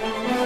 Bye.